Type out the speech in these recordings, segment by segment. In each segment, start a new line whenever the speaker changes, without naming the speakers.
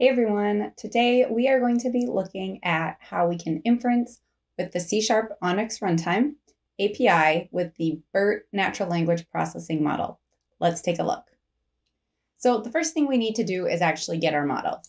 Hey everyone, today we are going to be looking at how we can inference with the C Sharp ONNX Runtime API with the BERT Natural Language Processing Model. Let's take a look. So the first thing we need to do is actually get our model.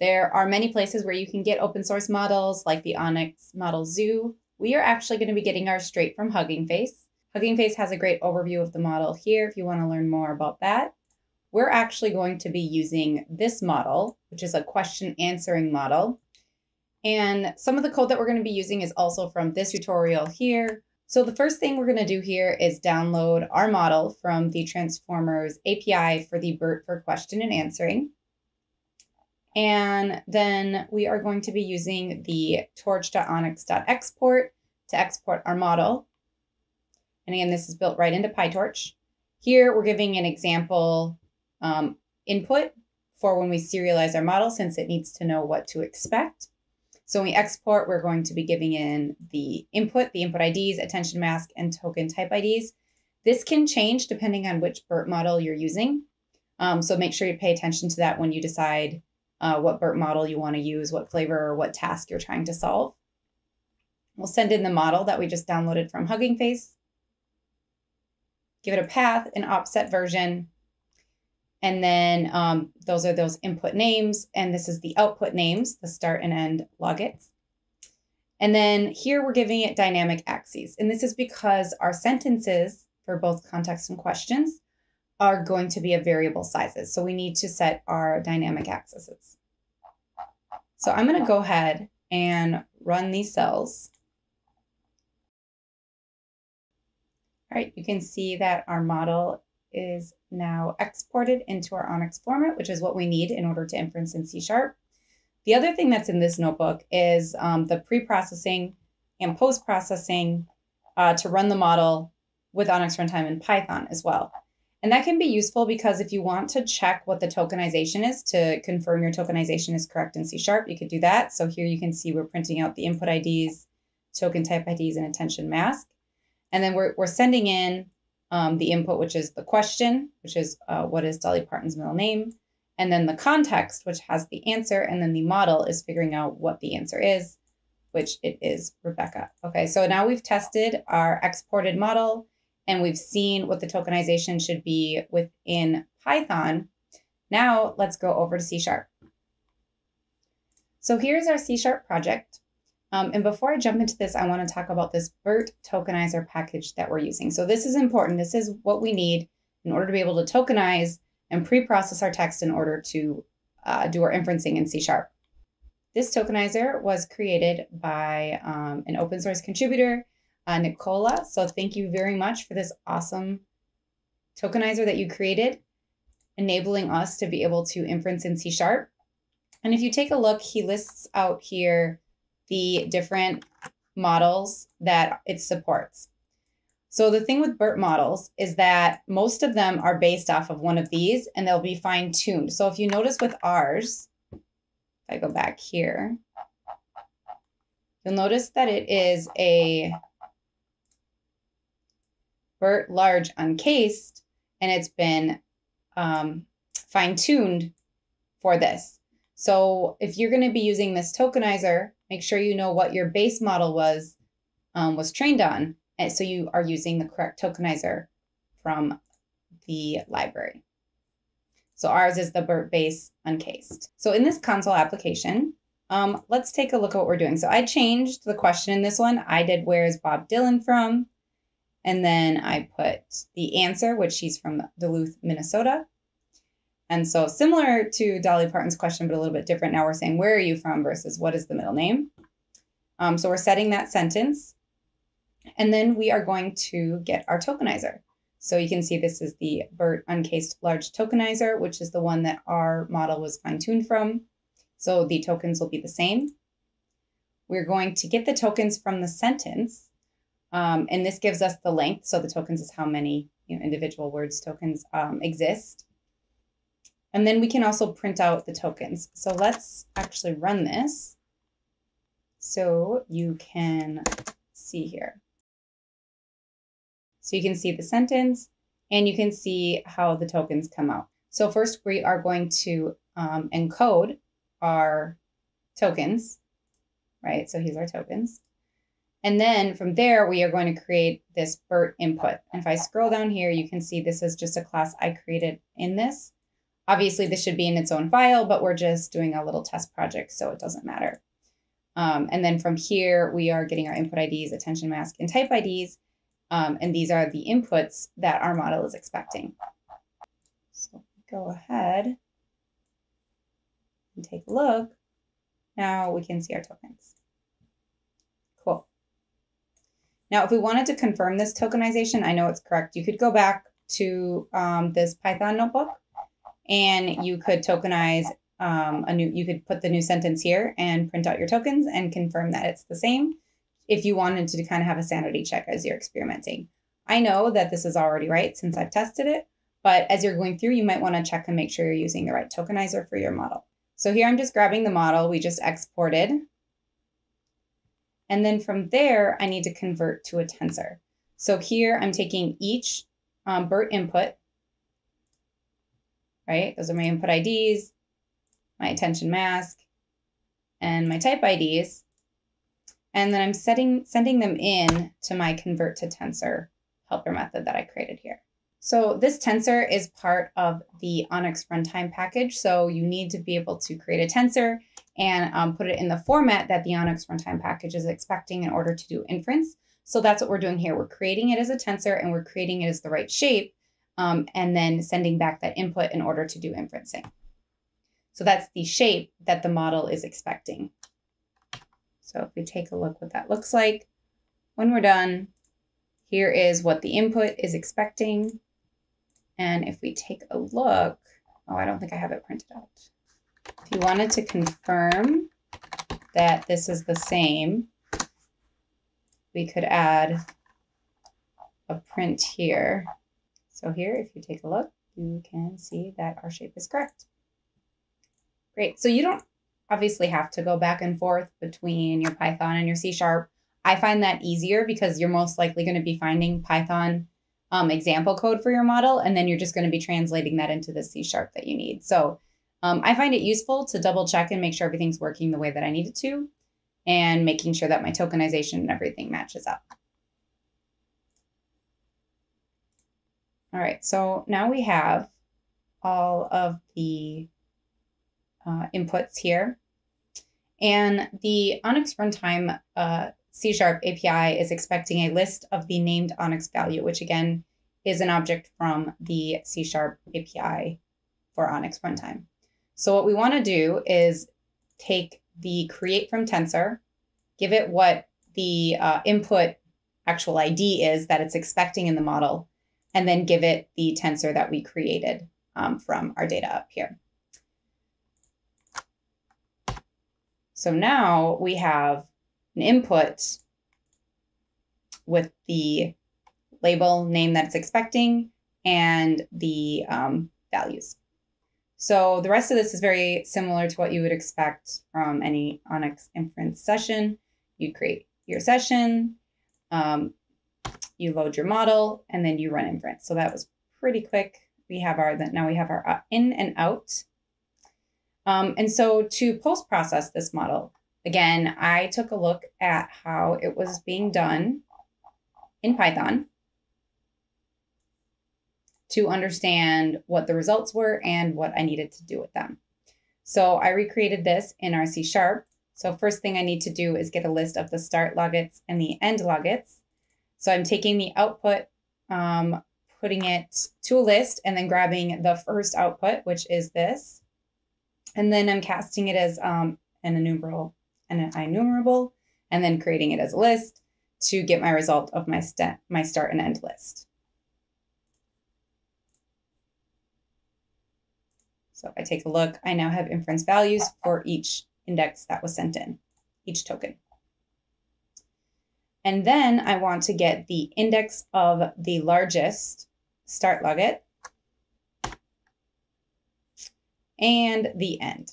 There are many places where you can get open source models like the ONNX Model Zoo. We are actually going to be getting ours straight from Hugging Face. Hugging Face has a great overview of the model here if you want to learn more about that we're actually going to be using this model, which is a question answering model. And some of the code that we're going to be using is also from this tutorial here. So the first thing we're going to do here is download our model from the Transformers API for the BERT for question and answering. And then we are going to be using the torch.onnx.export to export our model. And again, this is built right into PyTorch. Here we're giving an example um, input for when we serialize our model since it needs to know what to expect. So when we export, we're going to be giving in the input, the input IDs, attention mask, and token type IDs. This can change depending on which BERT model you're using. Um, so make sure you pay attention to that when you decide uh, what BERT model you want to use, what flavor or what task you're trying to solve. We'll send in the model that we just downloaded from Hugging Face. Give it a path, an opset version, and then um, those are those input names. And this is the output names, the start and end logits. And then here we're giving it dynamic axes. And this is because our sentences for both context and questions are going to be of variable sizes. So we need to set our dynamic axes. So I'm going to go ahead and run these cells. All right, you can see that our model is now exported into our ONNX format, which is what we need in order to inference in C Sharp. The other thing that's in this notebook is um, the pre-processing and post-processing uh, to run the model with ONNX Runtime in Python as well. And that can be useful because if you want to check what the tokenization is to confirm your tokenization is correct in C Sharp, you could do that. So here you can see we're printing out the input IDs, token type IDs, and attention mask. And then we're, we're sending in um, the input, which is the question, which is uh, what is Dolly Parton's middle name, and then the context, which has the answer, and then the model is figuring out what the answer is, which it is Rebecca. Okay, so now we've tested our exported model and we've seen what the tokenization should be within Python. Now let's go over to C Sharp. So here's our C Sharp project. Um, and before I jump into this, I want to talk about this BERT tokenizer package that we're using. So this is important. This is what we need in order to be able to tokenize and pre-process our text in order to uh, do our inferencing in C Sharp. This tokenizer was created by um, an open source contributor, uh, Nicola. So thank you very much for this awesome tokenizer that you created, enabling us to be able to inference in C Sharp. And if you take a look, he lists out here the different models that it supports. So the thing with BERT models is that most of them are based off of one of these and they'll be fine tuned. So if you notice with ours, if I go back here, you'll notice that it is a BERT large uncased and it's been um, fine tuned for this. So if you're going to be using this tokenizer Make sure you know what your base model was um, was trained on, and so you are using the correct tokenizer from the library. So ours is the BERT base uncased. So in this console application, um, let's take a look at what we're doing. So I changed the question in this one. I did where is Bob Dylan from? And then I put the answer, which she's from Duluth, Minnesota. And so, similar to Dolly Parton's question, but a little bit different. Now we're saying, where are you from versus what is the middle name? Um, so, we're setting that sentence. And then we are going to get our tokenizer. So, you can see this is the BERT uncased large tokenizer, which is the one that our model was fine tuned from. So, the tokens will be the same. We're going to get the tokens from the sentence. Um, and this gives us the length. So, the tokens is how many you know, individual words tokens um, exist. And then we can also print out the tokens. So let's actually run this so you can see here. So you can see the sentence and you can see how the tokens come out. So first we are going to um, encode our tokens, right? So here's our tokens. And then from there, we are going to create this BERT input. And if I scroll down here, you can see this is just a class I created in this. Obviously, this should be in its own file, but we're just doing a little test project, so it doesn't matter. Um, and then from here, we are getting our input IDs, attention mask, and type IDs. Um, and these are the inputs that our model is expecting. So go ahead and take a look. Now we can see our tokens. Cool. Now, if we wanted to confirm this tokenization, I know it's correct. You could go back to um, this Python notebook and you could tokenize um, a new, you could put the new sentence here and print out your tokens and confirm that it's the same if you wanted to kind of have a sanity check as you're experimenting. I know that this is already right since I've tested it, but as you're going through, you might want to check and make sure you're using the right tokenizer for your model. So here I'm just grabbing the model we just exported. And then from there, I need to convert to a tensor. So here I'm taking each um, BERT input, right? Those are my input IDs my attention mask, and my type IDs. And then I'm setting, sending them in to my convert to tensor helper method that I created here. So this tensor is part of the ONNX runtime package. So you need to be able to create a tensor and um, put it in the format that the ONNX runtime package is expecting in order to do inference. So that's what we're doing here. We're creating it as a tensor and we're creating it as the right shape um, and then sending back that input in order to do inferencing. So that's the shape that the model is expecting. So if we take a look what that looks like, when we're done, here is what the input is expecting. And if we take a look, oh, I don't think I have it printed out. If you wanted to confirm that this is the same, we could add a print here. So here, if you take a look, you can see that our shape is correct. Great. So you don't obviously have to go back and forth between your Python and your C sharp. I find that easier because you're most likely going to be finding Python um, example code for your model, and then you're just going to be translating that into the C sharp that you need. So um, I find it useful to double check and make sure everything's working the way that I need it to, and making sure that my tokenization and everything matches up. All right, so now we have all of the uh, inputs here. And the ONNX runtime uh, C Sharp API is expecting a list of the named ONNX value, which again is an object from the C Sharp API for ONNX runtime. So what we want to do is take the create from tensor, give it what the uh, input actual ID is that it's expecting in the model, and then give it the tensor that we created um, from our data up here. So now we have an input with the label name that it's expecting and the um, values. So the rest of this is very similar to what you would expect from any ONNX inference session. You create your session, um, you load your model, and then you run inference. So that was pretty quick. We have our, now we have our in and out um, and so to post process this model, again, I took a look at how it was being done in Python to understand what the results were and what I needed to do with them. So I recreated this in our C Sharp. So first thing I need to do is get a list of the start logits and the end logits. So I'm taking the output, um, putting it to a list, and then grabbing the first output, which is this, and then I'm casting it as um, an enumerable and an IEnumerable, and then creating it as a list to get my result of my, st my start and end list. So if I take a look, I now have inference values for each index that was sent in, each token. And then I want to get the index of the largest start logit and the end.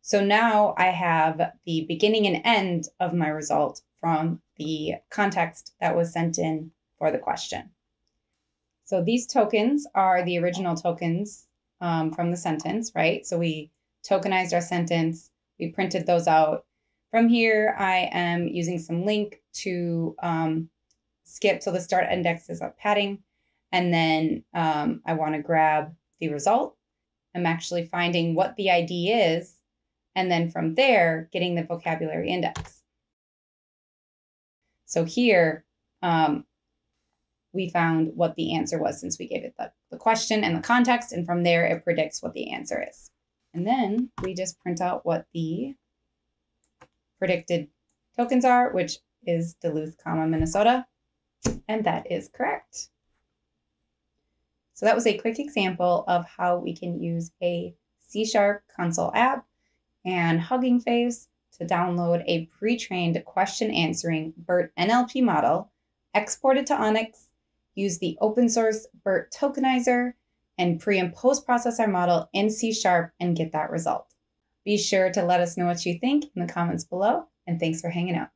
So now I have the beginning and end of my result from the context that was sent in for the question. So these tokens are the original tokens um, from the sentence, right? So we tokenized our sentence. We printed those out. From here, I am using some LINQ to um, skip. So the start index is up padding. And then um, I want to grab the result. I'm actually finding what the ID is. And then from there, getting the vocabulary index. So here, um, we found what the answer was since we gave it the, the question and the context. And from there, it predicts what the answer is. And then we just print out what the predicted tokens are, which is Duluth, comma, Minnesota. And that is correct. So that was a quick example of how we can use a C Sharp console app and Hugging Face to download a pre-trained question answering BERT NLP model, export it to ONNX, use the open source BERT tokenizer, and pre and post process our model in C Sharp and get that result. Be sure to let us know what you think in the comments below, and thanks for hanging out.